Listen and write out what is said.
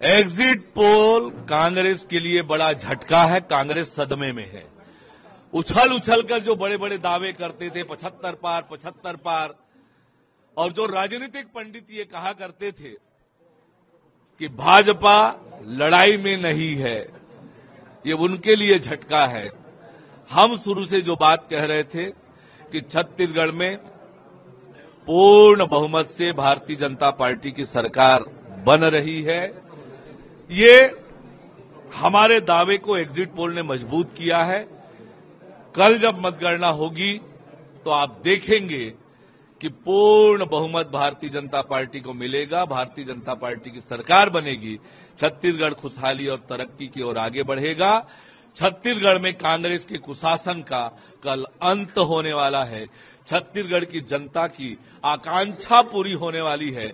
Exit poll Congress के लिए बड़ा झटका है, कांग्रेस सदमे में है। उछल उछल कर जो बड़े बड़े दावे करते थे, पचहत्तर पार पचहत्तर पार, और जो राजनीतिक पंडित ये कहा करते थे कि भाजपा लड़ाई में नहीं है, ये उनके लिए झटका है। हम शुरू से जो बात कह रहे थे कि छत्तीसगढ़ में पूर्ण बहुमत से भारतीय जनता पार्टी की सरकार बन रही है। ये हमारे दावे को एग्जिट पोल ने मज़बूत किया है। कल जब मतगणना होगी तो आप देखेंगे कि पूर्ण बहुमत भारतीय जनता पार्टी को मिलेगा, भारतीय जनता पार्टी की सरकार बनेगी, छत्तीसगढ़ खुशहाली और तरक्की की ओर आगे बढ़ेगा। छत्तीसगढ़ में कांग्रेस के कुशासन का कल अंत होने वाला है। छत्तीसगढ़ की जनता की आकांक्षा पूरी होने वाली है।